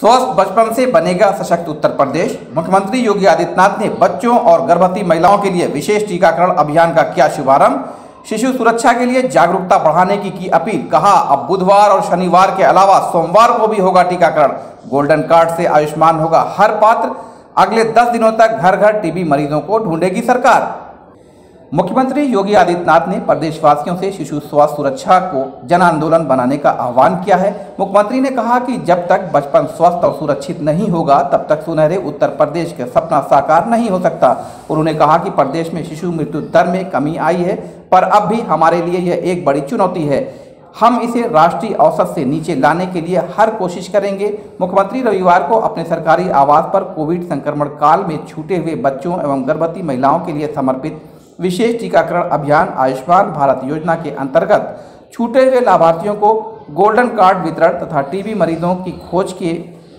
स्वस्थ बचपन से बनेगा सशक्त उत्तर प्रदेश। मुख्यमंत्री योगी आदित्यनाथ ने बच्चों और गर्भवती महिलाओं के लिए विशेष टीकाकरण अभियान का किया शुभारंभ। शिशु सुरक्षा के लिए जागरूकता बढ़ाने की की अपील कहा। अब बुधवार और शनिवार के अलावा सोमवार को भी होगा टीकाकरण। गोल्डन कार्ड से आयुष्मान होगा हर पात्र। अगले 10 दिनों तक घर घर टीबी मरीजों को ढूंढेगी सरकार। मुख्यमंत्री योगी आदित्यनाथ ने प्रदेशवासियों से शिशु स्वास्थ्य सुरक्षा को जन आंदोलन बनाने का आह्वान किया है। मुख्यमंत्री ने कहा कि जब तक बचपन स्वस्थ और सुरक्षित नहीं होगा, तब तक सुनहरे उत्तर प्रदेश का सपना साकार नहीं हो सकता। उन्होंने कहा कि प्रदेश में शिशु मृत्यु दर में कमी आई है, पर अब भी हमारे लिए यह एक बड़ी चुनौती है। हम इसे राष्ट्रीय औसत से नीचे लाने के लिए हर कोशिश करेंगे। मुख्यमंत्री रविवार को अपने सरकारी आवास पर कोविड संक्रमण काल में छूटे हुए बच्चों एवं गर्भवती महिलाओं के लिए समर्पित विशेष टीकाकरण अभियान आयुष्मान भारत योजना के अंतर्गत छूटे हुए लाभार्थियों को गोल्डन कार्ड वितरण तथा टीबी मरीजों की खोज के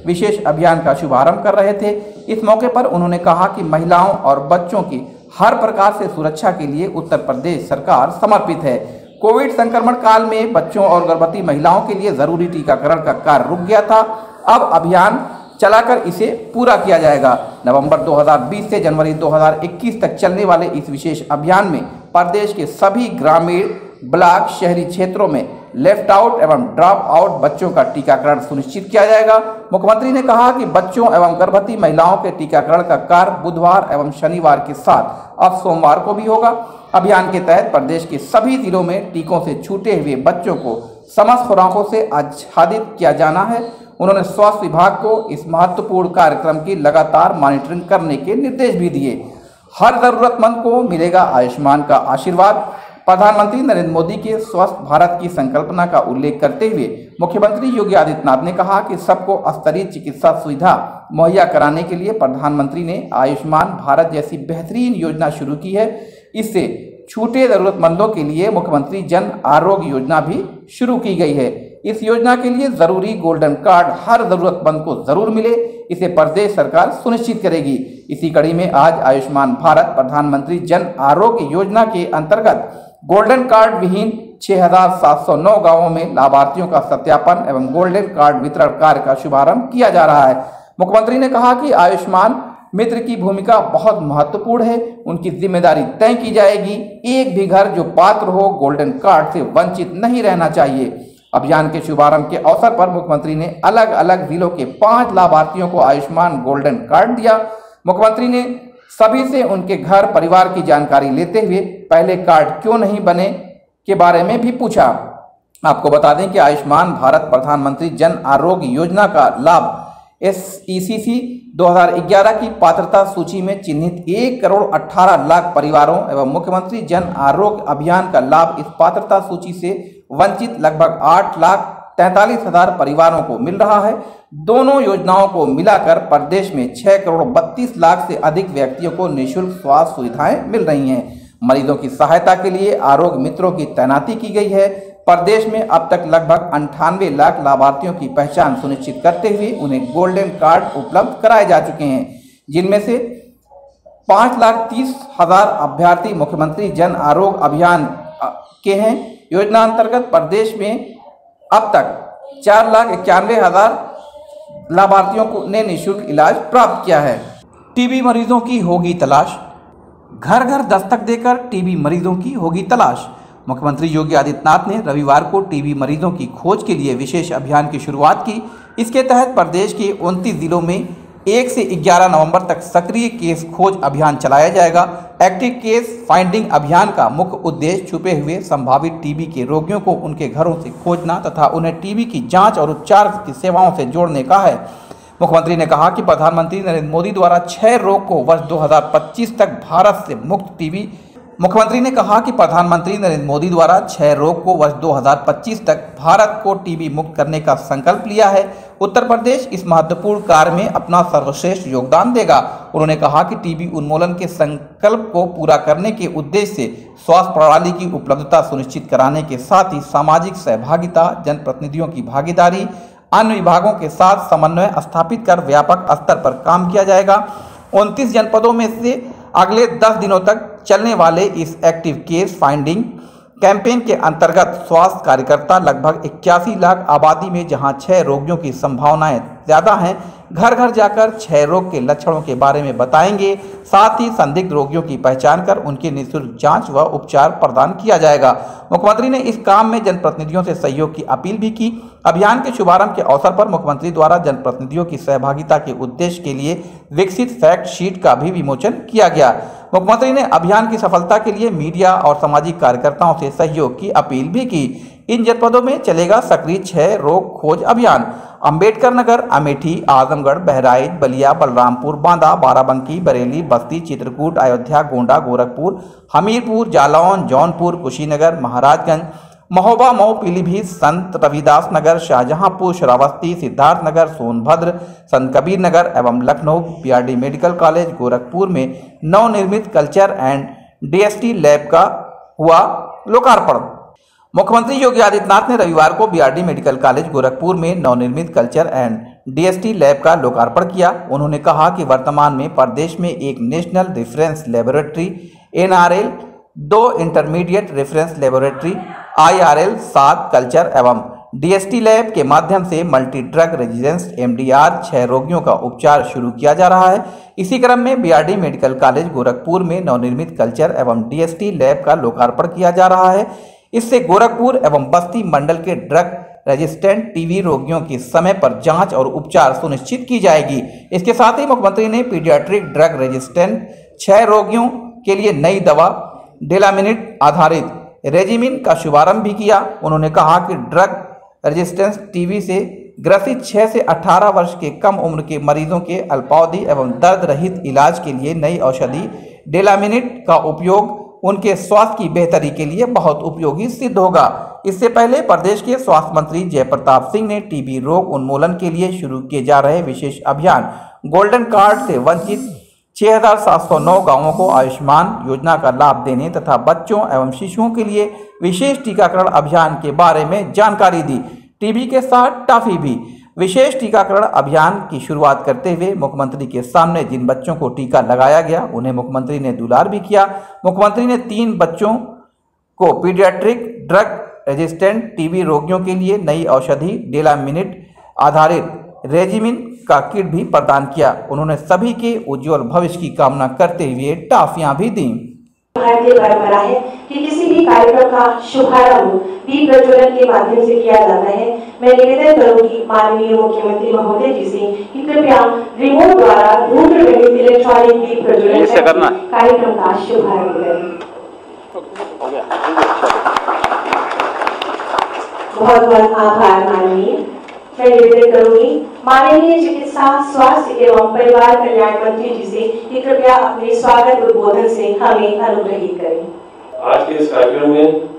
विशेष अभियान का शुभारंभ कर रहे थे। इस मौके पर उन्होंने कहा कि महिलाओं और बच्चों की हर प्रकार से सुरक्षा के लिए उत्तर प्रदेश सरकार समर्पित है। कोविड संक्रमण काल में बच्चों और गर्भवती महिलाओं के लिए ज़रूरी टीकाकरण का कार्य रुक गया था। अब अभियान चलाकर इसे पूरा किया जाएगा। नवंबर 2020 से जनवरी 2021 तक चलने वाले इस विशेष अभियान में प्रदेश के सभी ग्रामीण ब्लॉक, शहरी क्षेत्रों में लेफ़्ट आउट एवं ड्रॉप आउट बच्चों का टीकाकरण सुनिश्चित किया जाएगा। मुख्यमंत्री ने कहा कि बच्चों एवं गर्भवती महिलाओं के टीकाकरण का कार्य बुधवार एवं शनिवार के साथ अब सोमवार को भी होगा। अभियान के तहत प्रदेश के सभी जिलों में टीकों से छूटे हुए बच्चों को समस्त खुराकों से आच्छादित किया जाना है। उन्होंने स्वास्थ्य विभाग को इस महत्वपूर्ण कार्यक्रम की लगातार मॉनिटरिंग करने के निर्देश भी दिए। हर जरूरतमंद को मिलेगा आयुष्मान का आशीर्वाद। प्रधानमंत्री नरेंद्र मोदी के स्वस्थ भारत की संकल्पना का उल्लेख करते हुए मुख्यमंत्री योगी आदित्यनाथ ने कहा कि सबको स्तरीय चिकित्सा सुविधा मुहैया कराने के लिए प्रधानमंत्री ने आयुष्मान भारत जैसी बेहतरीन योजना शुरू की है। इससे छूटे जरूरतमंदों के लिए मुख्यमंत्री जन आरोग्य योजना भी शुरू की गई है। इस योजना के लिए ज़रूरी गोल्डन कार्ड हर जरूरतमंद को ज़रूर मिले इसे प्रदेश सरकार सुनिश्चित करेगी। इसी कड़ी में आज आयुष्मान भारत प्रधानमंत्री जन आरोग्य योजना के अंतर्गत गोल्डन कार्ड विहीन 6,709 गाँवों में लाभार्थियों का सत्यापन एवं गोल्डन कार्ड वितरण कार्य का शुभारंभ किया जा रहा है। मुख्यमंत्री ने कहा कि आयुष्मान मित्र की भूमिका बहुत महत्वपूर्ण है। उनकी ज़िम्मेदारी तय की जाएगी। एक भी घर जो पात्र हो गोल्डन कार्ड से वंचित नहीं रहना चाहिए। अभियान के शुभारंभ के अवसर पर मुख्यमंत्री ने अलग अलग जिलों के पाँच लाभार्थियों को आयुष्मान गोल्डन कार्ड दिया। मुख्यमंत्री ने सभी से उनके घर, परिवार की जानकारी लेते हुए पहले कार्ड क्यों नहीं बने के बारे में भी पूछा। आपको बता दें कि आयुष्मान भारत प्रधानमंत्री जन आरोग्य योजना का लाभ एस ई सी सी 2011 की पात्रता सूची में चिन्हित एक करोड़ 18 लाख परिवारों एवं मुख्यमंत्री जन आरोग्य अभियान का लाभ इस पात्रता सूची से वंचित लगभग आठ लाख तैतालीस हज़ार परिवारों को मिल रहा है। दोनों योजनाओं को मिलाकर प्रदेश में छह करोड़ बत्तीस लाख से अधिक व्यक्तियों को निःशुल्क स्वास्थ्य सुविधाएँ मिल रही हैं। मरीजों की सहायता के लिए आरोग्य मित्रों की तैनाती की गई है। प्रदेश में अब तक लगभग अंठानवे लाख लाभार्थियों की पहचान सुनिश्चित करते हुए उन्हें गोल्डन कार्ड उपलब्ध कराए जा चुके हैं। जिनमें से पाँच लाख तीस हज़ार अभ्यर्थी मुख्यमंत्री जन आरोग्य अभियान के हैं। योजना अंतर्गत प्रदेश में अब तक चार लाख इक्यानवे हज़ार लाभार्थियों को ने निःशुल्क इलाज प्राप्त किया है। टीबी मरीजों की होगी तलाश। घर घर दस्तक देकर टीबी मरीजों की होगी तलाश। मुख्यमंत्री योगी आदित्यनाथ ने रविवार को टीबी मरीजों की खोज के लिए विशेष अभियान की शुरुआत की। इसके तहत प्रदेश के उनतीस जिलों में एक से 11 नवंबर तक सक्रिय केस खोज अभियान चलाया जाएगा। एक्टिव केस फाइंडिंग अभियान का मुख्य उद्देश्य छुपे हुए संभावित टीबी के रोगियों को उनके घरों से खोजना तथा उन्हें टीबी की जाँच और उपचार की सेवाओं से जोड़ने का है। मुख्यमंत्री ने कहा कि प्रधानमंत्री नरेंद्र मोदी द्वारा छह रोग को वर्ष 2025 तक भारत से मुक्त टीबी मुख्यमंत्री ने कहा कि प्रधानमंत्री नरेंद्र मोदी द्वारा छह रोग को वर्ष 2025 तक भारत को टीबी मुक्त करने का संकल्प लिया है। उत्तर प्रदेश इस महत्वपूर्ण कार्य में अपना सर्वश्रेष्ठ योगदान देगा। उन्होंने कहा कि टीबी उन्मूलन के संकल्प को पूरा करने के उद्देश्य से स्वास्थ्य प्रणाली की उपलब्धता सुनिश्चित कराने के साथ ही सामाजिक सहभागिता, जनप्रतिनिधियों की भागीदारी, अन्य विभागों के साथ समन्वय स्थापित कर व्यापक स्तर पर काम किया जाएगा। उनतीस जनपदों में से अगले 10 दिनों तक चलने वाले इस एक्टिव केस फाइंडिंग कैंपेन के अंतर्गत स्वास्थ्य कार्यकर्ता लगभग इक्यासी लाख आबादी में जहाँ छह रोगियों की संभावनाएँ ज़्यादा हैं घर घर जाकर क्षय रोग के लक्षणों के बारे में बताएँगे। साथ ही संदिग्ध रोगियों की पहचान कर उनकी निःशुल्क जाँच व उपचार प्रदान किया जाएगा। मुख्यमंत्री ने इस काम में जनप्रतिनिधियों से सहयोग की अपील भी की। अभियान के शुभारंभ के अवसर पर मुख्यमंत्री द्वारा जनप्रतिनिधियों की सहभागिता के उद्देश्य के लिए विकसित फैक्ट शीट का भी विमोचन किया गया। मुख्यमंत्री ने अभियान की सफलता के लिए मीडिया और सामाजिक कार्यकर्ताओं से सहयोग की अपील भी की। इन जनपदों में चलेगा सक्रिय छह रोग खोज अभियान। अंबेडकर नगर, अमेठी, आजमगढ़, बहराइच, बलिया, बलरामपुर, बांदा, बाराबंकी, बरेली, बस्ती, चित्रकूट, अयोध्या, गोंडा, गोरखपुर, हमीरपुर, जालौन, जौनपुर, कुशीनगर, महाराजगंज, महोबा, मऊ, पीलीभीत, संत रविदास नगर, शाहजहांपुर, श्रावस्ती सिद्धार्थ नगर सोनभद्र, संत कबीर नगर एवं Lucknow, PRD medical college, Gorakhpur में नवनिर्मित कल्चर एंड डीएसटी लैब का हुआ लोकार्पण। मुख्यमंत्री योगी आदित्यनाथ ने रविवार को बीआरडी मेडिकल कॉलेज गोरखपुर में नवनिर्मित कल्चर एंड डीएसटी लैब का लोकार्पण किया। उन्होंने कहा कि वर्तमान में प्रदेश में एक नेशनल रेफरेंस लेबोरेटरी एनआरएल दो इंटरमीडिएट रेफरेंस लेबोरेटरी आईआरएल सात कल्चर एवं डीएसटी लैब के माध्यम से मल्टी ड्रग रेजिडेंस एमडीआर छह रोगियों का उपचार शुरू किया जा रहा है। इसी क्रम में बीआरडी मेडिकल कॉलेज गोरखपुर में नवनिर्मित कल्चर एवं डीएसटी लैब का लोकार्पण किया जा रहा है। इससे गोरखपुर एवं बस्ती मंडल के ड्रग रेजिस्टेंट टीवी रोगियों की समय पर जाँच और उपचार सुनिश्चित की जाएगी। इसके साथ ही मुख्यमंत्री ने पीडियाट्रिक ड्रग रेजिस्टेंट छह रोगियों के लिए नई दवा डेलामिनिट आधारित रेजिमिन का शुभारंभ भी किया। उन्होंने कहा कि ड्रग रेजिस्टेंस टीवी से ग्रसित 6 से 18 वर्ष के कम उम्र के मरीजों के अल्पावधि एवं दर्द रहित इलाज के लिए नई औषधि डेलामिनिट का उपयोग उनके स्वास्थ्य की बेहतरी के लिए बहुत उपयोगी सिद्ध होगा। इससे पहले प्रदेश के स्वास्थ्य मंत्री जयप्रताप सिंह ने टीबी रोग उन्मूलन के लिए शुरू किए जा रहे विशेष अभियान गोल्डन कार्ड से वंचित 6,709 गाँवों को आयुष्मान योजना का लाभ देने तथा बच्चों एवं शिशुओं के लिए विशेष टीकाकरण अभियान के बारे में जानकारी दी। टीबी के साथ टाफी भी। विशेष टीकाकरण अभियान की शुरुआत करते हुए मुख्यमंत्री के सामने जिन बच्चों को टीका लगाया गया, उन्हें मुख्यमंत्री ने दुलार भी किया। मुख्यमंत्री ने तीन बच्चों को पीडियाट्रिक ड्रग रेजिस्टेंट टीबी रोगियों के लिए नई औषधि डेलामिनिट आधारित रेजिमिन का किट भी प्रदान किया। उन्होंने सभी के उज्जवल भविष्य की कामना करते हुए टाफियाँ भी दी। भारतीय परंपरा है कि किसी भी कार्यक्रम का शुभारंभ दीप प्रज्वलन के माध्यम से किया जाता है। मैं निवेदन करूँगी माननीय मुख्यमंत्री महोदय जी से कि कृपया रिमोट द्वारा रहित इलेक्ट्रॉनिक दीप प्रज्वलन कार्यक्रम का शुभारंभ करें। बहुत बहुत आभार माननीय। मैं निवेदन करूँगी माननीय चिकित्सा, स्वास्थ्य एवं परिवार कल्याण मंत्री जी से कृपया अपने स्वागत उद्बोधन से हमें अनुग्रहित करें। आज के इस कार्यक्रम में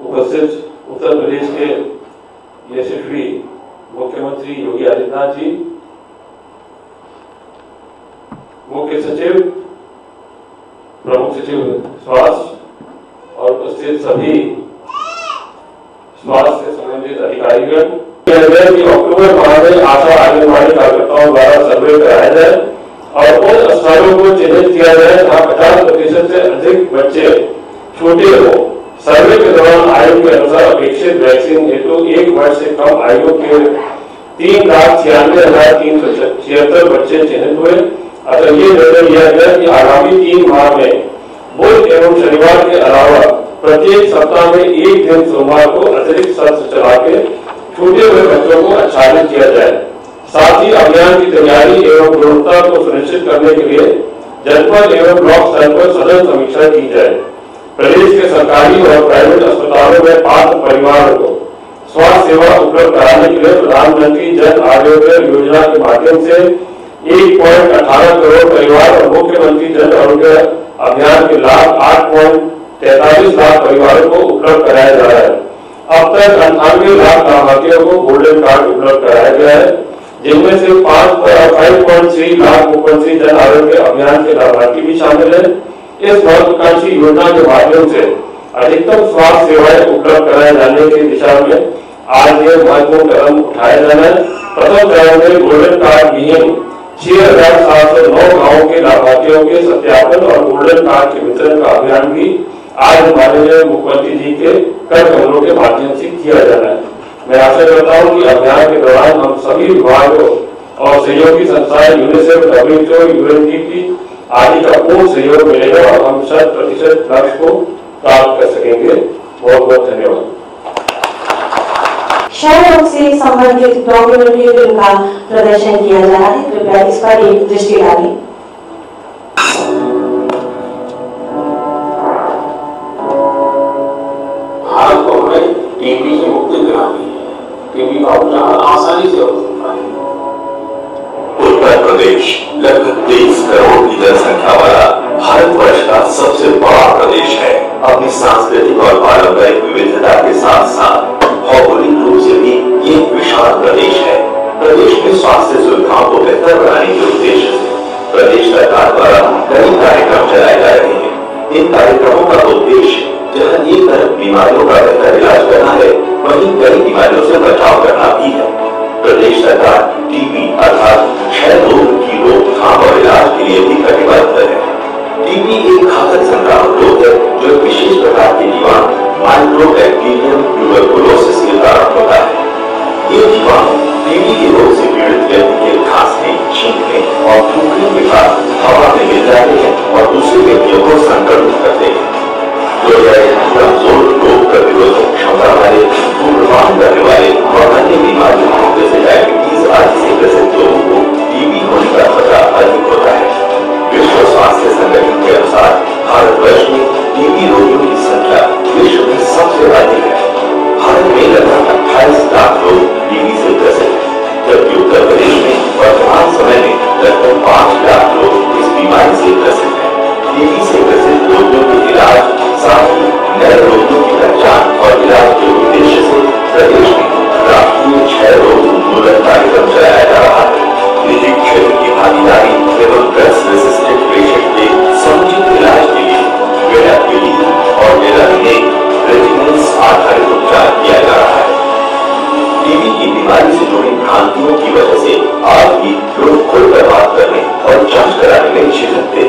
उपस्थित उत्तर प्रदेश के यशस्वी मुख्यमंत्री योगी आदित्यनाथ जी, मुख्य सचिव, प्रमुख सचिव स्वास्थ्य और उपस्थित सभी स्वास्थ्य से संबंधित अधिकारीगण अक्टूबर माह में आशा आंगनबाड़ी कार्यकर्ताओं द्वारा सर्वे कराया जाए और उन स्थानों को चिन्हित किया जाए जहाँ पचास प्रतिशत से अधिक बच्चे छोटे हो सर्वे के दौरान आयु के अनुसार अपेक्षित वैक्सीन हेतु एक वर्ष से कम आयु के तीन लाख छियानवे हज़ार तीन सौ छिहत्तर बच्चे चिन्हित हुए अतः ये निर्णय लिया गया कि आगामी तीन माह में बुध एवं शनिवार के अलावा प्रत्येक सप्ताह में एक दिन सोमवार को अतिरिक्त सत्र चला के छूटे हुए बच्चों को आच्छादित किया जाए। साथ ही अभियान की तैयारी एवं गुणवत्ता को सुनिश्चित करने के लिए जनपद एवं ब्लॉक स्तर पर सदन समीक्षा की जाए। प्रदेश के सरकारी और प्राइवेट अस्पतालों में पात्र परिवारों को स्वास्थ्य सेवा उपलब्ध कराने के लिए प्रधानमंत्री जन आरोग्य योजना के माध्यम से एक पॉइंट अठारह करोड़ परिवार और मुख्यमंत्री जन आरोग्य अभियान के लाभ आठ पॉइंट तैतालीस लाख परिवारों को उपलब्ध कराया जा रहा है। अब तक अंठानवे लाख लाभार्थियों को गोल्डन कार्ड उपलब्ध कराया गया है, जिनमें से पाँच फाइव पॉइंट थ्री लाख मुख्यमंत्री जन आरोग्य अभियान के लाभार्थी भी शामिल है। इस महत्वाकांक्षी योजना के माध्यम से अधिकतम स्वास्थ्य सेवाएँ उपलब्ध कराए जाने की दिशा में आज ये महत्वपूर्ण कदम उठाया जाना है। प्रथम चरण में गोल्डन कार्ड विहीन छह हज़ार सात सौ नौ गाँव के लाभार्थियों के सत्यापन और गोल्डन कार्ड के वितरण का अभियान भी आज माननीय मुख्यमंत्री जी के कर कमलों के माध्यम से किया जाना है। मैं आशा करता हूँ कि अभियान के दौरान हम सभी विभागों और सहयोगी संस्थाएँ यूनिसेफ डब्ल्यूएचओ यूएनडीपी आदि का पूर्ण सहयोग मिलेगा और हम शत प्रतिशत लक्ष्य को प्राप्त कर सकेंगे। बहुत बहुत धन्यवाद। शहरों से संबंधित डॉक्यूमेंट्री फ़िल्म का प्रदर्शन किया जा रहा है। कृपया इस पर एक दृष्टि डालें। लगभग तेईस करोड़ की जनसंख्या वाला भारतवर्ष का सबसे बड़ा प्रदेश है। अपनी सांस्कृतिक और पारंपरिक विविधता के साथ साथ भौगोलिक रूप से भी ये विशाल प्रदेश है। प्रदेश में स्वास्थ्य सुविधाओं को बेहतर बनाने के उद्देश्य से प्रदेश सरकार द्वारा कई कार्यक्रम चलाए जा रहे हैं। इन कार्यक्रमों का उद्देश्य जहाँ एक तरफ़ बीमारियों का बेहतर इलाज करना है, वहीं कई बीमारियों से बचाव करना भी है। प्रदेश सरकार टीबी अर्थात क्षय रोग की और इलाज के लिए भी कटिबद्ध है। टीबी एक घातक संक्रामक रोग है, जो एक विशेष प्रकार के जीवाणु माइक्रोबैक्टीरियम ट्यूबरकुलोसिस के कारण होता है। ये जीवाणु टीबी के रोग से पीड़ित व्यक्ति के खांसने छींकने और थूकने के बाद हवा में मिल जाते हैं और दूसरे व्यक्तियों को संक्रमित करते हैं। जो कमज़ोर रोग प्रतिरोधक क्षमता वाले धूम्रपान करने वाले और अन्य बीमारियों जैसे डायबिटीज़ आदि से ग्रसित लोगों को खतरा अधिक होता है विश्व स्वास्थ्य संगठन के अनुसार भारतवर्ष में टीबी रोगियों की संख्या विश्व में सबसे अधिक लाख लोग टीबी ग्रसित हैं जबकि उत्तर प्रदेश में वर्तमान समय में लगभग पाँच लाख लोग इस बीमारी से ग्रसित हैं टीबी से ग्रसित रोगियों के इलाज साथ ही नए रोगियों की पहचान और इलाज के उद्देश्य से प्रदेश में राष्ट्रीय क्षय रोग कार्यक्रम चलाया जा रहा है निजी क्षेत्र भागीदारी एवं ड्रग्स रेसिस्टेंट पेशेंट के समुचित इलाज के लिए वेलापिली और वेलामिनेट रेजिमेंट्स आधारित उपचार किया जा रहा है टीबी की बीमारी से जुड़ी भ्रांतियों की वजह से आज भी लोग खुलकर बात करने और जाँच कराने में झिझकते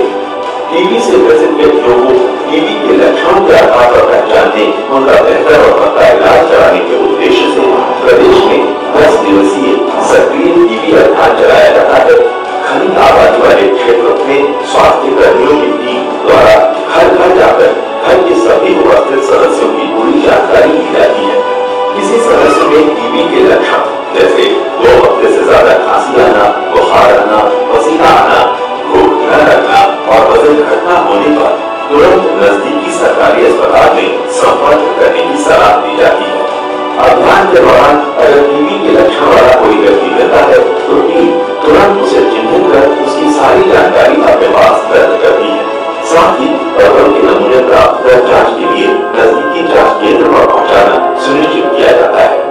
टीबी से ग्रसित व्यक्तियों को टीबी के लक्षणों के आधार पर पहचानने उनका बेहतर और पक्का इलाज कराने के उद्देश्य से प्रदेश में दस दिवसीय सक्रिय टीबी अभियान चलाया जाता है। घनी आबादी वाले क्षेत्रों में स्वास्थ्य कर्मियों की टीम द्वारा घर घर जाकर घर के सभी उपस्थित सदस्यों की पूरी जानकारी ली जाती है किसी सदस्य में टीबी के लक्षण जैसे दो हफ़्ते से ज़्यादा खांसी आना बुखार आना पसीना आना भूख न लगना और वज़न घटना होने पर तुरंत नजदीकी सरकारी अस्पताल में संपर्क करने की सलाह दी जाती है अभियान के दौरान अगर टीबी के लक्षण वाला कोई व्यक्ति मिलता है तो टीम तुरंत उसे चिन्हित कर उसकी सारी जानकारी अपने पास दर्ज करती है। साथ ही प्रबल के नमूने प्राप्त कर जाँच के लिए नजदीकी जाँच केंद्र पर पहुंचाना सुनिश्चित किया जाता है।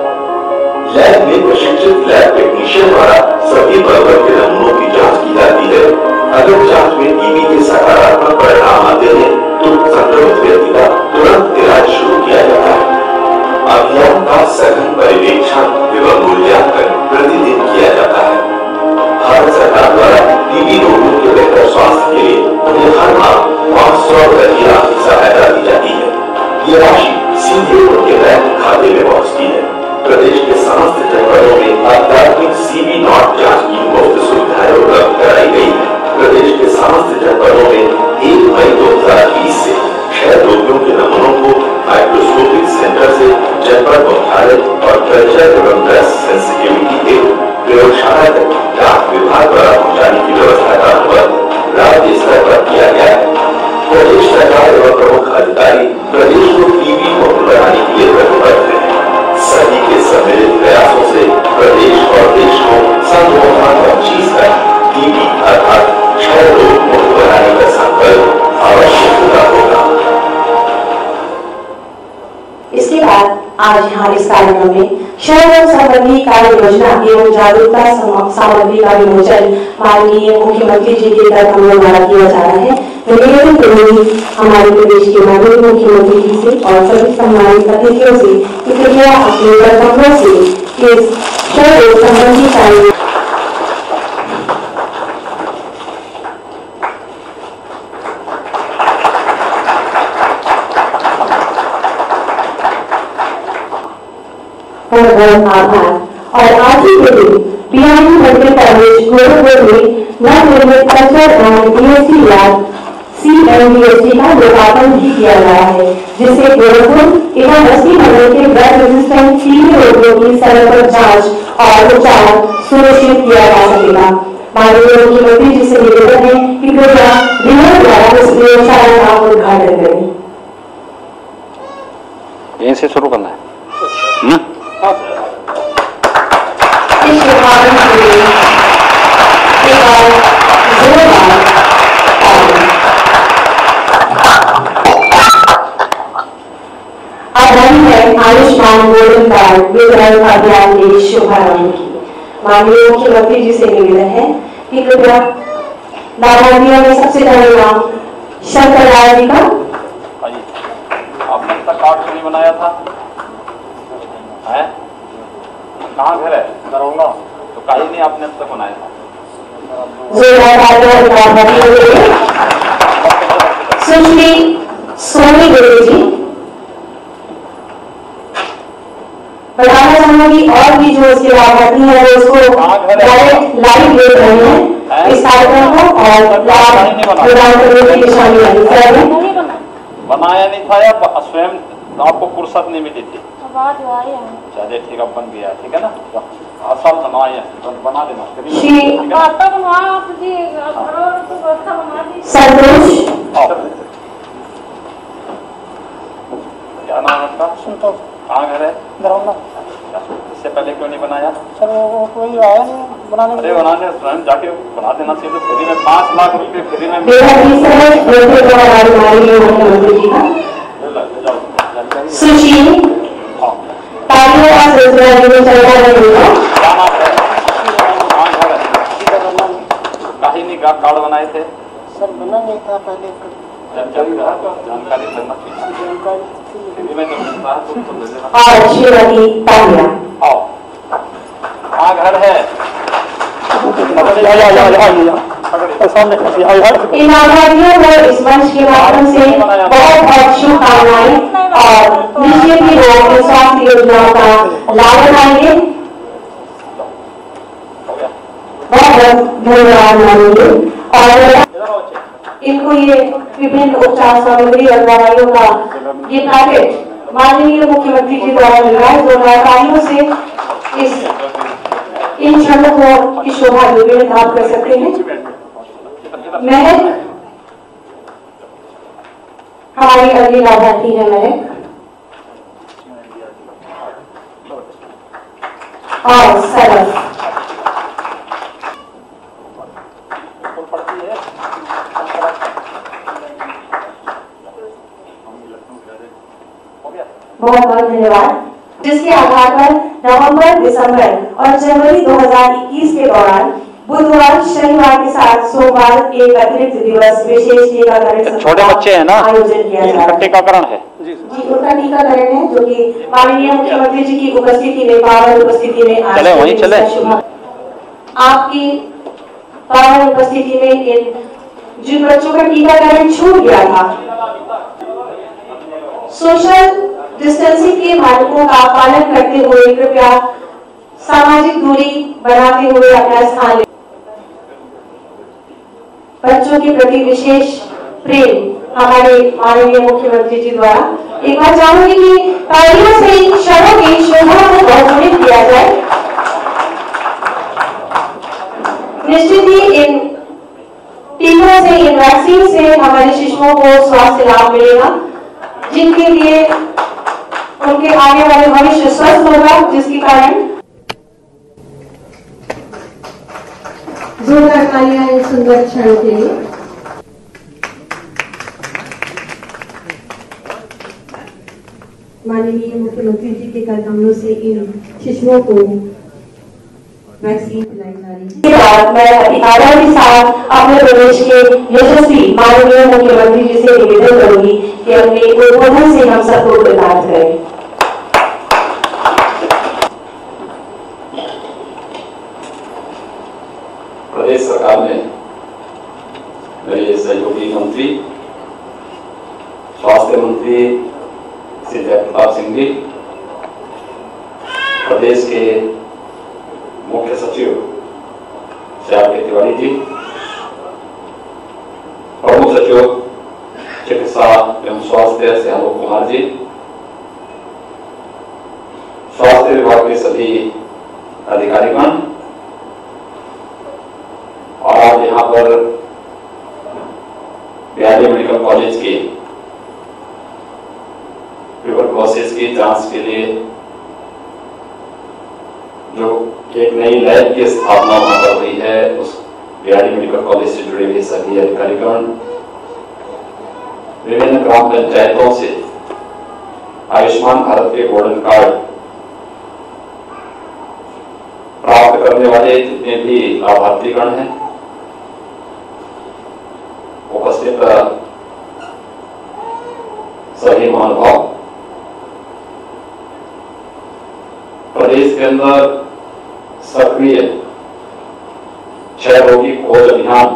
लैब में प्रशिक्षित लैब टेक्नीशियन द्वारा सभी बर्गर के नमूनों की जाँच की जाती है। अगर जाँच में टीबी के सकारात्मक परिणाम आते हैं तो संक्रमित व्यक्ति का तुरंत इलाज शुरू किया जाता है। are more not saddened by being योजना एवं जागरूकता सामग्री का विमोचन माननीय मुख्यमंत्री जी के तरफ़ द्वारा किया जा रहा है। निवेदन करेंगे हमारे प्रदेश के माननीय मुख्यमंत्री जी से और सभी सम्मानित अतिथियों से कि कृपया अपने कर्तव्यों से संबंधी कार्य बहुत बहुत आभार। और आज ही के दिन पीआईटी मेडिकल कॉलेज गोरखपुर में नवनिर्मित culture and BSc lab CMBSC का लोकार्पण भी किया गया है, जिससे गोरखपुर एवं बस्ती मंडल के ब्लड रेजिस्टेंट टीबी रोगियों की समय पर जाँच और उपचार सुनिश्चित किया जा सकेगा। माननीय मुख्यमंत्री जी से निवेदन है कि कृपया रिमोट द्वारा इस प्रयोगशाला का उद्घाटन करें। यहीं से शुरू करना है। आयुष्मान कार्ड वितरण अभियान के शुभारंभ की माननीय मुख्यमंत्री जी से निवेदन है कि कृपया लाभार्थियों में सबसे पहले नाम शंकर लाल जी का आपने कार्ड क्यों नहीं बनाया था है कहाँ घर है दरभंगा तो कहीं नहीं आपने अब तक बनाया। था सुश्री सोनी देवी जी बताना चाहूँगी और भी जो उसके लाभार्थी हैं वो उसको डायरेक्ट लाइव देख रहे हैं। इस कार्यक्रम को और लाभ प्रदान करने की दिशा में बनाया नहीं था या स्वयं आपको फुर्सत नहीं मिली थी। आवाज़ चलिए ठीक है बन गया ठीक है ना? असल बनाए बन- बना देना ठीक श्री है ना? आता बनवा आप जी घरों तो व्यवस्था बना दी संतोष आओ। क्या नाम है आपका संतोष कहाँ घर है? दरभंगा इससे पहले क्यों नहीं बनाया? सर वो कोई आया नहीं बनाने अरे बनाने स्वयं जाके बना देना चाहिए तो फ्री में पाँच लाख रुपए फ्री में ही सुशील तालियों का सिलसिला है। कहाँ नहीं कार्ड बनाए थे? सर बना नहीं था पहले और श्रीमती सामने इन लाभार्थियों को इस मंच के माध्यम से बहुत बहुत शुभकामनाएँ और ही वो इन स्वास्थ्य योजनाओं का लाभ उठाएँगे बहुत बहुत धन्यवाद मानेंगे और इनको ये विभिन्न उपचार सामग्री और दवाइयों का ये पैकेट माननीय मुख्यमंत्री जी द्वारा मिल रहा है। जो लाभार्थियों से इस, इन क्षणों को की शोभा विभिन्न प्राप्त कर सकते हैं। महक, हमारी अगली लाभार्थी है महक। और सरस। बहुत बहुत धन्यवाद। जिसके आधार पर नवंबर, दिसंबर और जनवरी 2021 के दौरान बुधवार शनिवार के साथ सोमवार एक अतिरिक्त दिवस विशेष टीकाकरण छोटे बच्चे हैं ना? आयोजन किया जा रहा है। टीकाकरण है। जी उनका टीकाकरण है जो कि माननीय मुख्यमंत्री जी की उपस्थिति में पावन उपस्थिति में चले, वहीं चले। आपकी पावन उपस्थिति में इन जिन बच्चों का टीकाकरण छूट गया था सोशल डिस्टेंसिंग के मानकों का पालन करते हुए कृपया सामाजिक दूरी बनाते हुए अपना स्थान ले। बच्चों के प्रति विशेष प्रेम हमारे माननीय मुख्यमंत्री जी द्वारा। एक बार चाहूँगी कि तालियों से इन क्षणों की शोभा को बहुगुणित किया जाए। निश्चित ही इन टीकों से, इन वैक्सीन से हमारे शिशुओं को स्वास्थ्य लाभ मिलेगा, जिनके लिए उनके आने वाले भविष्य स्वस्थ होगा, जिसके कारण जोरदार तालियाँ इस सुंदर क्षण के लिए। माननीय मुख्यमंत्री जी के कदमों से इन शिशुओं को वैक्सीन पिलाई जा रही के बाद मैं अधिकारियों के साथ अपने प्रदेश के यशस्वी माननीय मुख्यमंत्री जी से निवेदन करूँगी कि अपने उद्बोधन से हम सबको प्रदान करें प्रदेश सरकार ने मेरे सहयोगी मंत्री स्वास्थ्य मंत्री श्री जय प्रताप सिंह जी प्रदेश के मुख्य सचिव श्याम के तिवारी जी प्रमुख सचिव चिकित्सा एवं स्वास्थ्य से आलोक कुमार जी स्वास्थ्य विभाग के सभी अधिकारीगण और आज यहाँ पर बिहारी मेडिकल कॉलेज के ट्यूबरक्लोसिस की जाँच के लिए जो एक नई लैब की स्थापना वहाँ पर हुई है, उस बिहारी मेडिकल कॉलेज से जुड़े हुए सभी अधिकारीगण, विभिन्न ग्राम पंचायतों से आयुष्मान भारत के गोल्डन कार्ड प्राप्त करने वाले जितने भी लाभार्थीगण हैं, उपस्थित सभी महानुभाव, प्रदेश के अंदर सक्रिय क्षय रोगी खोज अभियान,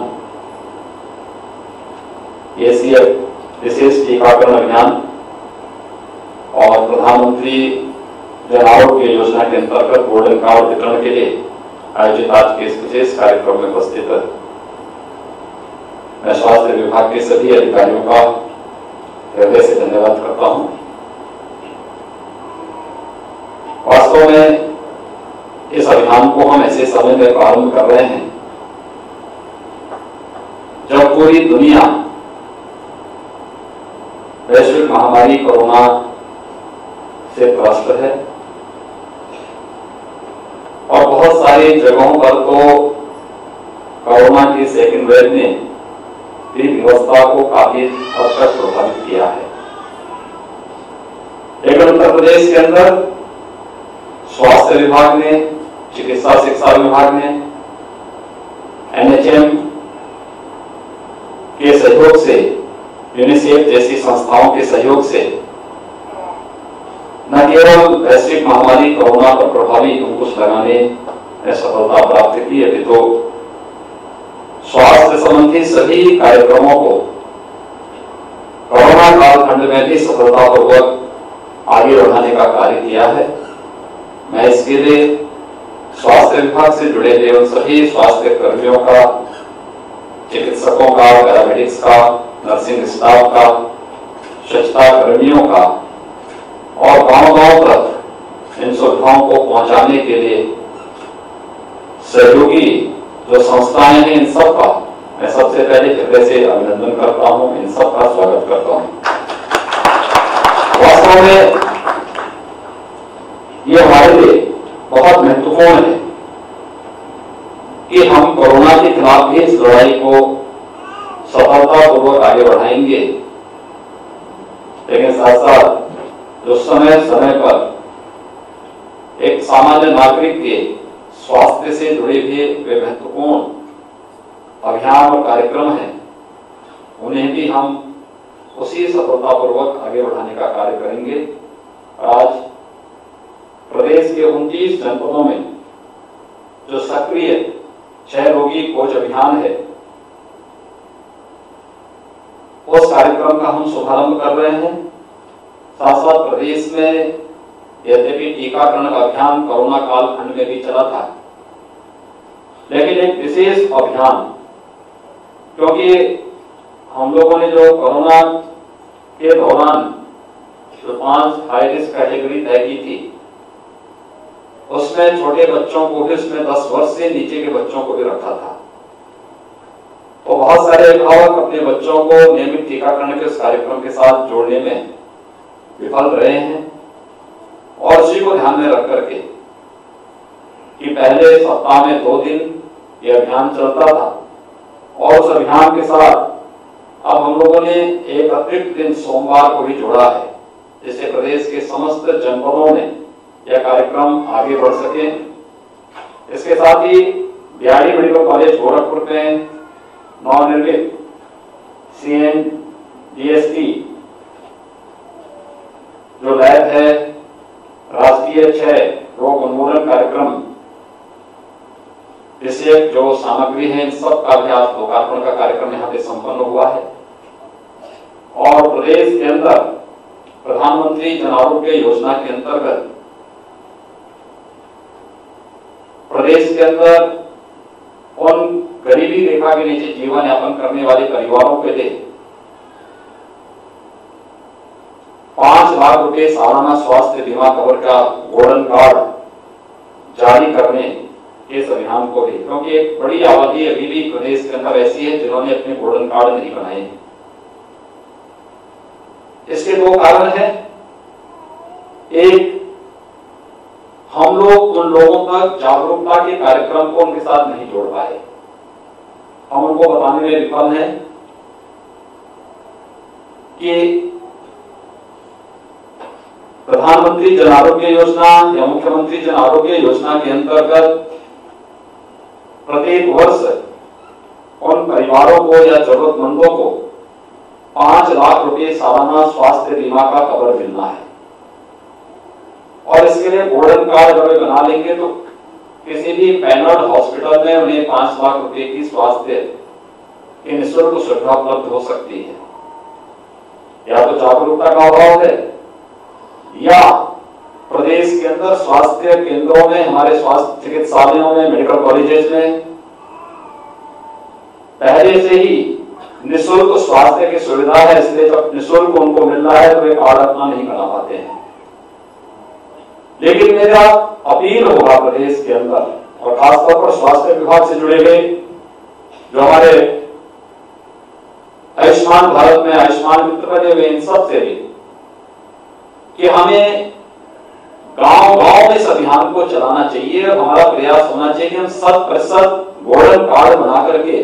एसीएफ विशेष टीकाकरण अभियान और प्रधानमंत्री जन आरोग्य योजना के अंतर्गत गोल्डन कार्ड वितरण के लिए आयोजित आज के इस विशेष कार्यक्रम में उपस्थित है। मैं स्वास्थ्य विभाग के सभी अधिकारियों का हृदय से धन्यवाद करता हूँ। वास्तव में इस अभियान को हम ऐसे समय में प्रारंभ कर रहे हैं जब पूरी दुनिया वैश्विक महामारी कोरोना से त्रस्त है। बहुत सारी जगहों पर तो कोरोना की सेकेंड वेव ने व्यवस्था को काफ़ी हद तक प्रभावित किया है। लेकिन उत्तर प्रदेश के अंदर स्वास्थ्य विभाग ने, चिकित्सा शिक्षा विभाग ने, एनएचएम के सहयोग से, यूनिसेफ जैसी संस्थाओं के सहयोग से न केवल वैश्विक महामारी कोरोना पर प्रभावी अंकुश लगाने में सफलता प्राप्त की, अभी तो स्वास्थ्य संबंधी सभी कार्यक्रमों को कोरोना कालखंड में भी सफलतापूर्वक आगे बढ़ाने का कार्य किया है। मैं इसके लिए स्वास्थ्य विभाग से जुड़े हुए उन सभी स्वास्थ्य कर्मियों का, चिकित्सकों का पैरामेडिक्स का नर्सिंग स्टाफ का, स्वच्छता कर्मियों का और गाँव गाँव तक इन सुविधाओं को पहुँचाने के लिए सहयोगी जो संस्थाएँ हैं, इन सब का मैं सबसे पहले हृदय से अभिनंदन करता हूँ, इन सब का स्वागत करता हूँ। वास्तव में ये हमारे लिए बहुत महत्वपूर्ण है कि हम कोरोना के खिलाफ भी इस लड़ाई को सफलतापूर्वक आगे बढ़ाएँगे। लेकिन साथ साथ जो समय समय पर एक सामान्य नागरिक के स्वास्थ्य से जुड़े हुए वे महत्वपूर्ण अभियान और कार्यक्रम हैं, उन्हें भी हम उसी सफलतापूर्वक आगे बढ़ाने का कार्य करेंगे। आज प्रदेश के 29 जनपदों में जो सक्रिय क्षय रोगी खोज अभियान है, उस कार्यक्रम का हम शुभारंभ कर रहे हैं। साथ साथ प्रदेश में यद्यपि टीकाकरण का अभियान कोरोना काल खंड में भी चला था। लेकिन एक विशेष अभियान, क्योंकि हम लोगों ने जो कोरोना के दौरान जो पाँच हाई रिस्क कैटेगरी तय की थी, उसमें छोटे बच्चों को भी उसमें दस वर्ष से नीचे के बच्चों को भी रखा था। तो बहुत सारे अभिभावक अपने बच्चों को नियमित टीकाकरण के उस कार्यक्रम के साथ जोड़ने में विफल रहे हैं। और उसी को ध्यान में रख करके कि पहले सप्ताह में दो दिन ये अभियान चलता था। और उस अभियान के साथ अब हम लोगों ने एक अतिरिक्त दिन सोमवार को भी जोड़ा है, जिससे प्रदेश के समस्त जनपदों में यह कार्यक्रम आगे बढ़ सके। इसके साथ ही बिहारी मेडिकल कॉलेज गोरखपुर में नवनिर्मित सी एन डीएसटी जो लैब है, राष्ट्रीय क्षय रोग उन्मूलन कार्यक्रम। विषय जो सामग्री है, इन सब का भी आज लोकार्पण का कार्यक्रम यहाँ पे संपन्न हुआ है। और प्रदेश के अंदर प्रधानमंत्री जन आरोग्य योजना के अंतर्गत प्रदेश के अंदर उन गरीबी रेखा के नीचे जीवन यापन करने वाले परिवारों के लिए पाँच लाख रुपए सालाना स्वास्थ्य बीमा कवर का गोल्डन कार्ड जारी करने इस अभियान को भी। क्योंकि एक बड़ी आबादी अभी भी प्रदेश के अंदर ऐसी है जिन्होंने अपने गोल्डन कार्ड नहीं बनाए। इसके दो कारण है। एक, हम लोग उन लोगों तक जागरूकता के कार्यक्रम को उनके साथ नहीं जोड़ पाए। हम उनको बताने में विफल हैं कि प्रधानमंत्री जन आरोग्य योजना या मुख्यमंत्री जन आरोग्य योजना के अंतर्गत प्रत्येक वर्ष उन परिवारों को या जरूरतमंदों को पाँच लाख रुपए सालाना स्वास्थ्य बीमा का कवर मिलना है। और इसके लिए गोल्डन कार्ड अगर बना लेंगे तो किसी भी पैनल हॉस्पिटल में उन्हें पाँच लाख रुपए की स्वास्थ्य की निःशुल्क सुविधा उपलब्ध हो सकती है। या तो जागरूकता का अभाव है या प्रदेश के अंदर स्वास्थ्य केंद्रों में, हमारे स्वास्थ्य चिकित्सालयों में, मेडिकल कॉलेजेस में, पहले से ही निशुल्क स्वास्थ्य की सुविधा है, इसलिए जब निशुल्क उनको मिल रहा है तो वे कार्ड अपना नहीं बना पाते हैं। लेकिन मेरा अपील होगा प्रदेश के अंदर, और खासतौर पर स्वास्थ्य विभाग से जुड़े हुए, जो हमारे आयुष्मान भारत में, आयुष्मान मित्र बने हुए इन सबसे भी कि हमें गाँव गाँव में इस अभियान को चलाना चाहिए, और हमारा प्रयास होना चाहिए हम शत प्रतिशत गोल्डन कार्ड बना करके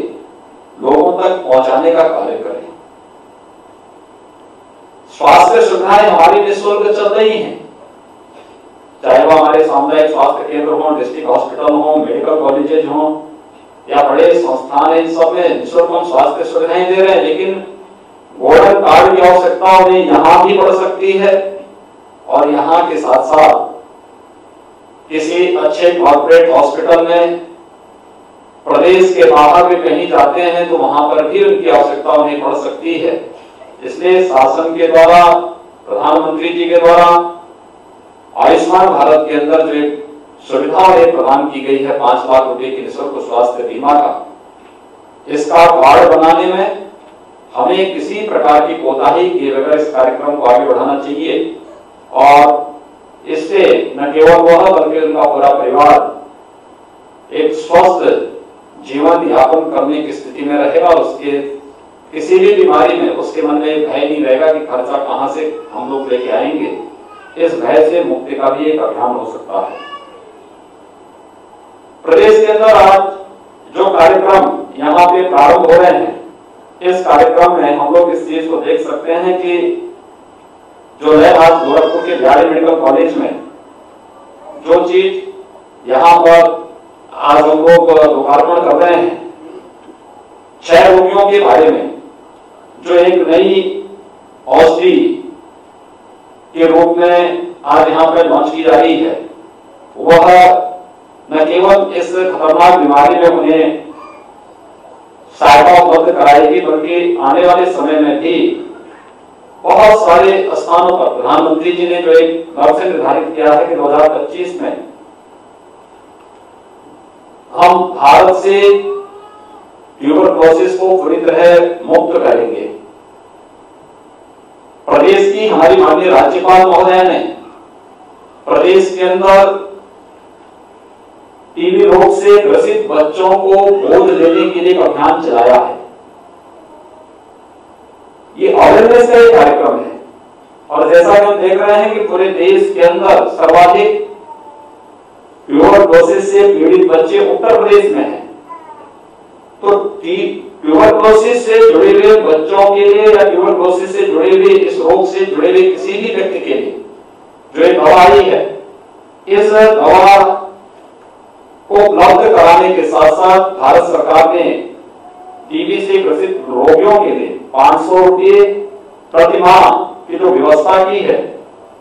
लोगों तक पहुँचाने का कार्य करें। स्वास्थ्य सुविधाएँ हमारी निःशुल्क चल रही हैं। चाहे वो हमारे सामुदायिक स्वास्थ्य केंद्र हो डिस्ट्रिक्ट हॉस्पिटल हो मेडिकल कॉलेजेज हो, या बड़े संस्थान इन सब में निःशुल्क हम स्वास्थ्य सुविधाएँ दे रहे हैं, लेकिन गोल्डन कार्ड की आवश्यकता उन्हें यहाँ भी बढ़ सकती है। और यहाँ के साथ साथ किसी अच्छे कॉर्पोरेट हॉस्पिटल में प्रदेश के बाहर भी कहीं जाते हैं तो वहाँ पर भी उनकी आवश्यकता उन्हें पड़ सकती है। इसलिए शासन के द्वारा, प्रधानमंत्री जी के द्वारा आयुष्मान भारत के अंदर जो एक सुविधा उन्हें प्रदान की गई है पाँच लाख रुपए की निःशुल्क स्वास्थ्य बीमा का, इसका कार्ड बनाने में हमें किसी प्रकार की कोताही किए बगैर इस कार्यक्रम को आगे बढ़ाना चाहिए। और इससे न केवल वह, बल्कि उनका पूरा परिवार एक स्वस्थ जीवन यापन करने की स्थिति में रहेगा उसके किसी भी बीमारी में उसके मन में भय नहीं रहेगा कि खर्चा कहाँ से हम लोग लेके आएँगे। इस भय से मुक्ति का भी एक अभियान हो सकता है। प्रदेश के अंदर आज जो कार्यक्रम यहाँ पे प्रारंभ हो रहे हैं, इस कार्यक्रम में हम लोग इस चीज़ को देख सकते हैं कि जो है आज गोरखपुर के बिहारी मेडिकल कॉलेज में। जो चीज़ यहाँ पर आज हम लोग लोकार्पण कर रहे हैं, छह रोगियों के बारे में, जो एक नई औषधि के रूप में आज यहाँ पर लॉन्च की जा रही है, वह न केवल इस खतरनाक बीमारी में उन्हें सहायता उपलब्ध कराएगी, बल्कि आने वाले समय में भी बहुत सारे स्थानों पर प्रधानमंत्री जी ने जो एक लक्ष्य निर्धारित किया है कि 2025 में हम भारत से ट्यूबरक्लोसिस को पूरी तरह मुक्त करेंगे। प्रदेश की हमारी माननीय राज्यपाल महोदय ने प्रदेश के अंदर टीबी रोग से ग्रसित बच्चों को गोद देने के लिए अभियान चलाया है। ये अवेयरनेस का एक कार्यक्रम है। और जैसा कि हम देख रहे हैं कि पूरे देश के अंदर सर्वाधिक ट्यूबरक्लोसिस से पीड़ित बच्चे उत्तर प्रदेश में हैं। तो ट्यूबरक्लोसिस से जुड़े हुए बच्चों के लिए या ट्यूबरक्लोसिस से जुड़े हुए इस रोग से जुड़े हुए किसी भी व्यक्ति के लिए, जो एक दवा आई है, इस दवा को उपलब्ध कराने के साथ साथ भारत सरकार ने टीबी से ग्रसित रोगियों के लिए पाँच सौ रुपये प्रति माह की जो व्यवस्था की है।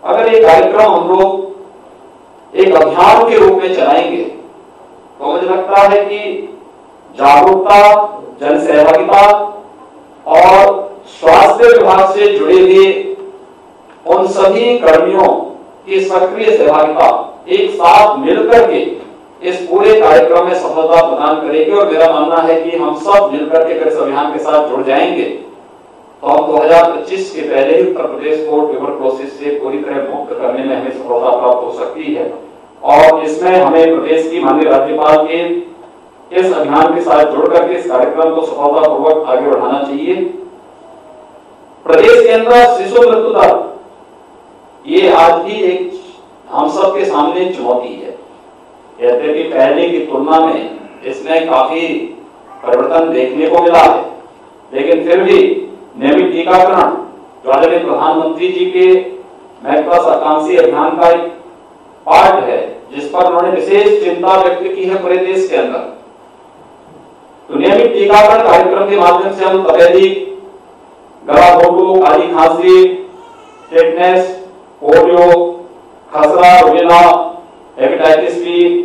अगर ये कार्यक्रम हम लोग एक अभियान के रूप में चलाएँगे तो मुझे लगता है कि जागरूकता जन सहभागिता और स्वास्थ्य विभाग से जुड़े हुए उन सभी कर्मियों की सक्रिय सहभागिता एक साथ मिलकर के इस पूरे कार्यक्रम में सफलता प्रदान करेगी और मेरा मानना है कि हम सब मिलकर के इस अभियान के साथ जुड़ जाएँगे। तो हम 2025 के पहले ही उत्तर प्रदेश को ट्यूबरक्लोसिस से पूरी तरह मुक्त करने में हमें सफलता प्राप्त हो सकती है। और इसमें हमें प्रदेश की माननीय राज्यपाल के इस अभियान के साथ जुड़ करके इस कार्यक्रम को सफलतापूर्वक आगे बढ़ाना चाहिए। प्रदेश के अंदर शिशु मृत्यु दर, ये आज भी एक हम सब के सामने चुनौती है। यद्यपि पहले की तुलना में इसमें काफ़ी परिवर्तन देखने को मिला है। लेकिन फिर भी नियमित टीकाकरण जो आदरणीय प्रधानमंत्री जी के महत्वाकांक्षी अभियान का एक पार्ट है, जिस पर उन्होंने विशेष चिंता व्यक्त की है पूरे देश के अंदर। तो नियमित टीकाकरण कार्यक्रम के माध्यम से हम तपेदिक, गला घोटू, काली खांसी, टेटनेस, पोलियो, खसरा rubella hepatitis B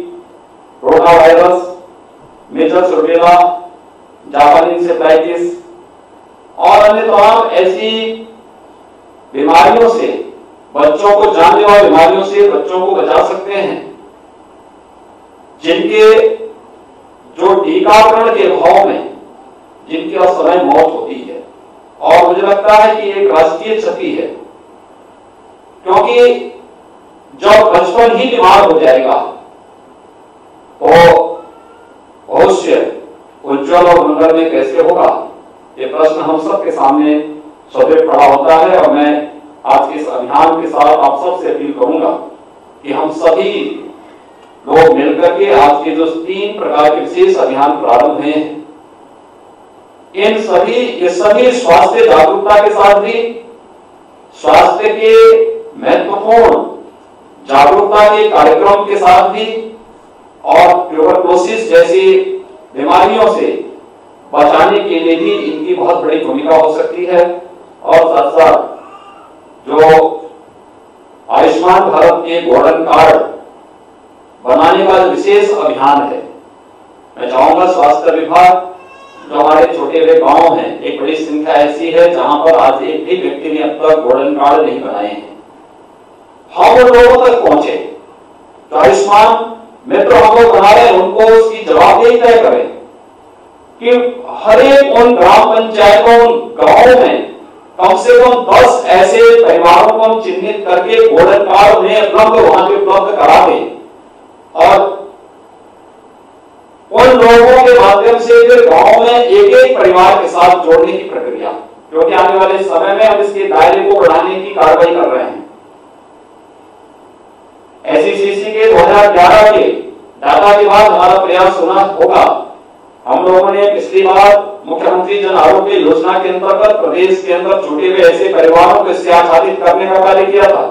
rota virus measles rubella जापानी इंसेफ्लाइटिस और अन्य तमाम ऐसी बीमारियों से, बच्चों को जानने जानलेवा बीमारियों से बच्चों को बचा सकते हैं। जिनके जो टीकाकरण के भाव में, जिनकी असमय मौत होती है। और मुझे लगता है कि एक राष्ट्रीय क्षति है, क्योंकि जब बचपन ही बीमार हो जाएगा। तो भविष्य उज्जवल और मंगल में कैसे होगा? ये प्रश्न हम सबके सामने सदैव खड़ा होता है और मैं आज इस अभियान के साथ आप सबसे अपील करूँगा कि हम सभी लोग मिलकर के आज के जो तीन प्रकार के विशेष अभियान प्रारंभ हैं, इन सभी, ये सभी स्वास्थ्य जागरूकता के साथ भी स्वास्थ्य के महत्वपूर्ण जागरूकता के कार्यक्रम के साथ भी और ट्यूबरक्लोसिस जैसी बीमारियों से बचाने के लिए भी इनकी बहुत बड़ी भूमिका हो सकती है। और साथ साथ जो आयुष्मान भारत के गोल्डन कार्ड बनाने का विशेष अभियान है। मैं चाहूँगा स्वास्थ्य विभाग, जो हमारे छोटे हुए गाँव हैं, एक बड़ी संख्या ऐसी है जहाँ पर आज एक भी व्यक्ति ने अब तक गोल्डन कार्ड नहीं बनाए हैं। हम उन लोगों तक पहुँचे। तो आयुष्मान मित्र हम लोग बना रहे उनको उसकी जवाबदेही तय करें कि हर एक उन ग्राम पंचायतों, उन गाँवों में कम से कम दस ऐसे परिवारों को हम चिन्हित करके गोल्डन कार्ड उन्हें उपलब्ध, वहाँ पे उपलब्ध करा दें। और उन लोगों के माध्यम से फिर गाँव में एक एक परिवार के साथ जोड़ने की प्रक्रिया क्योंकि आने वाले समय में हम इसके दायरे को बढ़ाने की कार्रवाई कर रहे हैं। एसईसीसी के 2011 के डाटा के बाद हमारा प्रयास होना होगा। हम लोगों ने पिछली बार मुख्यमंत्री जन आरोग्य योजना के अंतर्गत प्रदेश के अंदर छूटे हुए ऐसे परिवारों को आच्छादित करने का कार्य किया था।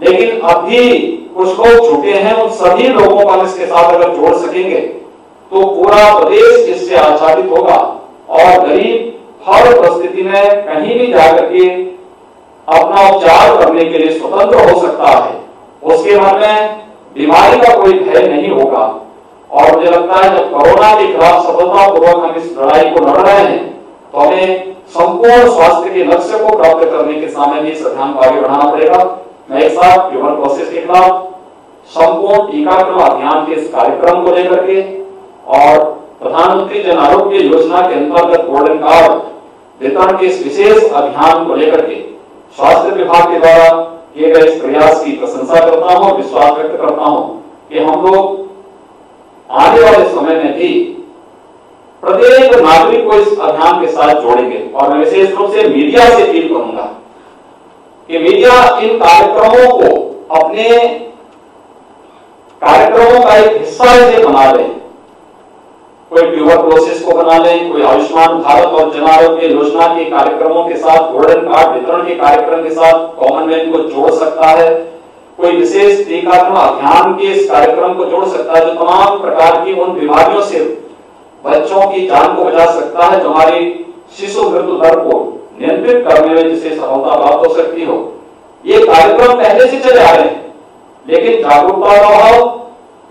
लेकिन अभी कुछ लोग छूटे हैं, उन सभी लोगों को इसके साथ अगर जोड़ सकेंगे तो पूरा प्रदेश इससे आच्छादित होगा। और गरीब हर परिस्थिति में कहीं भी जाकर के अपना उपचार करने के लिए स्वतंत्र हो सकता है। उसके मन में बीमारी का कोई भय नहीं होगा। और मुझे लगता है जब कोरोना के खिलाफ सफलतापूर्वक हम इस लड़ाई को लड़ रहे हैं तो हमें संपूर्ण स्वास्थ्य के लक्ष्य को प्राप्त करने के सामने भी इस अभियान को आगे बढ़ाना पड़ेगा। मैं एक साथ ट्यूबरक्लोसिस के खिलाफ संपूर्ण टीकाकरण अभियान के इस कार्यक्रम को लेकर के और प्रधानमंत्री जन आरोग्य योजना के अंतर्गत गोल्डन कार्ड वितरण के इस विशेष अभियान को लेकर के स्वास्थ्य विभाग के द्वारा किए गए इस प्रयास की प्रशंसा करता हूँ, विश्वास व्यक्त करता हूँ कि हम लोग आने वाले समय में भी प्रत्येक नागरिक को इस अभियान के साथ जोड़ेंगे। और मैं विशेष रूप से मीडिया से अपील करूँगा कि मीडिया इन कार्यक्रमों को अपने कार्यक्रमों का एक हिस्सा इसे बना ले। कोई ट्यूबरक्लोसिस को बना ले, कोई आयुष्मान भारत और जन आरोग्य योजना के कार्यक्रमों के साथ, गोल्डन कार्ड वितरण के कार्यक्रम के साथ कॉमनवेल्थ को जोड़ सकता है। कोई विशेष टीकाकरण अभियान के इस कार्यक्रम को जोड़ सकता है, जो तमाम प्रकार की उन बीमारियों से बच्चों की जान को बचा सकता है, जो हमारी शिशु मृत्यु दर को नियंत्रित करने में जिसे सफलता प्राप्त हो सकती हो। ये कार्यक्रम पहले से चले आ रहे हैं, लेकिन जागरूकता का अभाव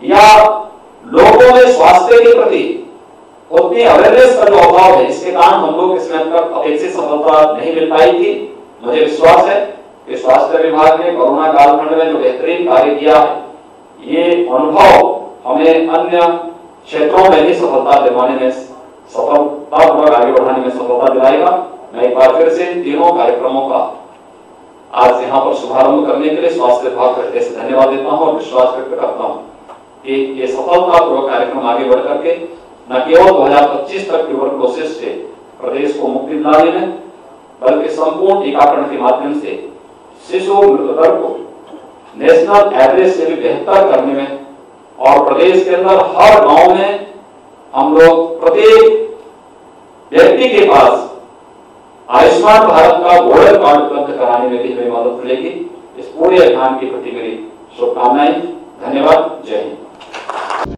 या लोगों में स्वास्थ्य के प्रति उतनी अवेयरनेस का जो अभाव है, इसके कारण हम लोग इसमें अब तक अपेक्षित सफलता नहीं मिल पाई थी। मुझे विश्वास है कि स्वास्थ्य विभाग ने कोरोना कालखंड में जो बेहतरीन कार्य किया है, ये अनुभव हमें अन्य क्षेत्रों में भी सफलता दिलवाने में सफलतापूर्वक आगे बढ़ाने में सफलता दिलाएगा। मैं एक बार फिर से तीनों कार्यक्रमों का आज यहाँ पर शुभारंभ करने के लिए स्वास्थ्य विभाग का से धन्यवाद देता हूँ और विश्वास व्यक्त करता हूँ कि ये सफलतापूर्वक कार्यक्रम आगे बढ़ करके न केवल 2025 तक ट्यूबरकुलोसिस से प्रदेश को मुक्ति दिलाने में बल्कि संपूर्ण टीकाकरण के माध्यम से शिशु मृत्यु दर को नेशनल एवरेज से भी बेहतर करने में और प्रदेश के अंदर हर गाँव में हम लोग प्रत्येक व्यक्ति के पास आयुष्मान भारत का गोल्डन कार्ड उपलब्ध कराने में भी हमें मदद मिलेगी। इस पूरे अभियान के प्रति मेरी शुभकामनाएँ। धन्यवाद। जय हिंद।